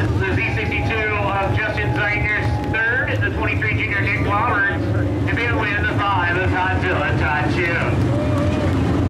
The Z62 of Justin Zeitner's third, the 23 junior Nick Roberts, and big win the five of Toddzilla, Todd Shute.